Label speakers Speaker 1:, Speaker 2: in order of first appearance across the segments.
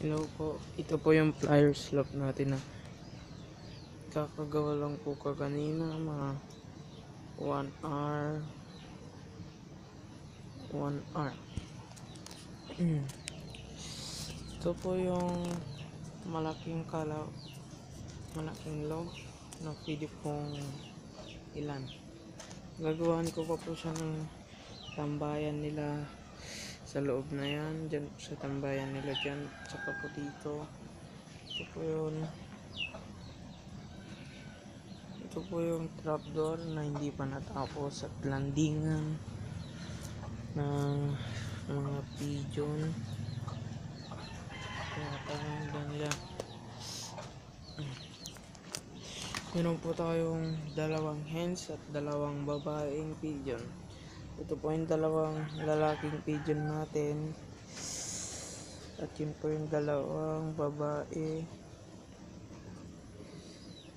Speaker 1: Hello po. Ito po yung flyer slope natin na kakagawa lang po ka kanina mga 1 hour 1 hour. Ito po yung malaking kalaw malaking log na pwede pong ilan. Gagawan ko pa po siya ng tambayan nila sa loob na yan dyan sa tambayan nila dyan tsaka po dito. Ito po yun. Ito po yung trapdoor na hindi pa natapos at landingan ng mga pigeon. Kaya parang nila. Meron po tayong dalawang hens at dalawang babaeng pigeon ito po yung dalawang lalaking pigeon natin. At yun po yung dalawang babae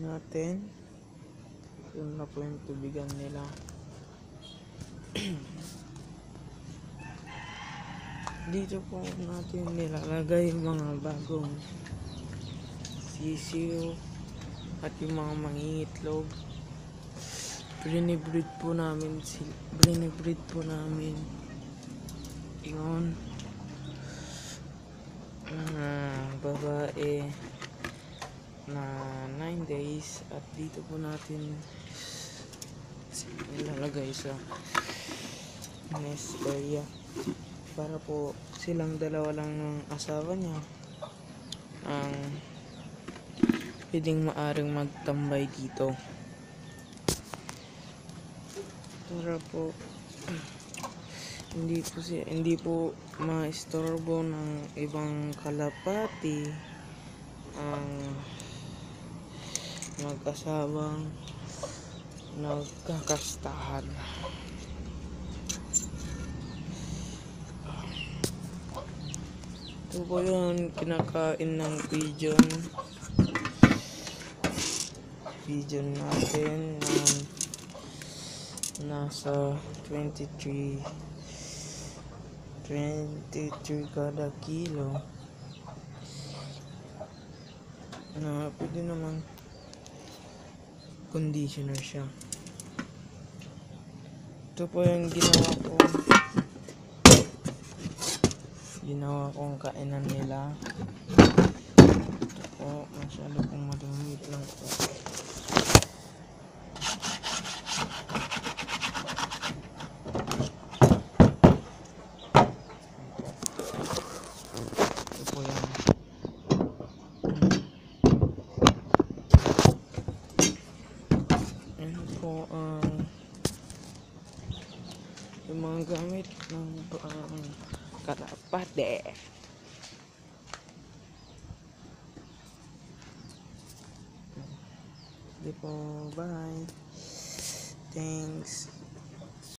Speaker 1: natin. Yun na po yung tubigan nila. Dito po natin nilalagay yung mga bagong sisiyo at yung mga mangingitlog brinibreed po namin si brinibreed po namin. Yun. Ah babae na 9 days at dito po natin ilalagay sa nest area para po silang dalawa lang ng asawa niya. Ang pwedeng maaring magtambay dito para po hindi po si hindi po maistorbo ng ibang kalapati ang mag-asawang nagkakastahan. Ito po yun kinakain ng pigeon. Pigeon natin na nasa 23 23 kada kilo. Na pwede naman conditioner siya. Ito po yung ginawa ko ginawa kong kainan nila. Ito po masyado pong madamit lang po ito po yan Ano po ang yung mga gamit ng um, kalapate. Di po, bye. Thanks.